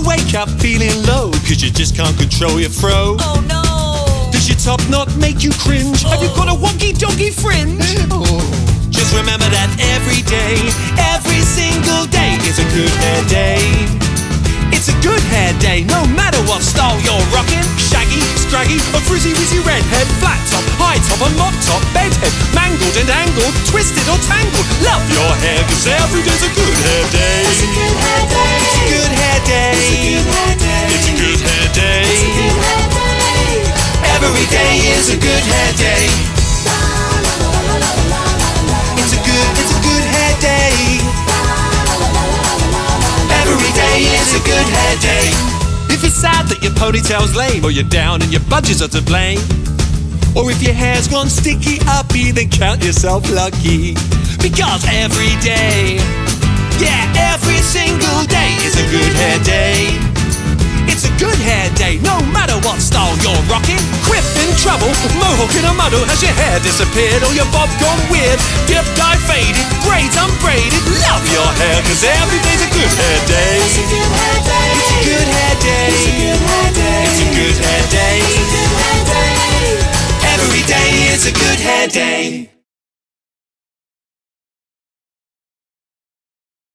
wake up feeling low, cause you just can't control your fro? Oh no! Does your top not make you cringe? Have you got a wonky doggy fringe? Oh. Just remember that every day, every single day is a good hair day. It's a good hair day, no matter what style you're rocking. Shaggy, scraggy, a frizzy, wizzy redhead, flat top, high top, a mop top, bedhead, mangled and angled, twisted or tangled. Love your hair, cause every day's a good Every day is a good hair day. It's a good, it's a good hair day. Every day is a good hair day. If it's sad that your ponytail's lame, or you're down and your budgets are to blame, or if your hair's gone sticky uppy, then count yourself lucky. Because every day, yeah, every single day is a good hair day. It's a good hair day, no what style you're rocking. Quiff in trouble, mohawk in a muddle. Has your hair disappeared or your bob gone weird? Dip dye faded, braids unbraided. Love your hair, cause every day's a good hair day. It's a good hair day. It's a good hair day. It's a good hair day. It's a good hair day. It's a good hair day. Every day is a good hair day.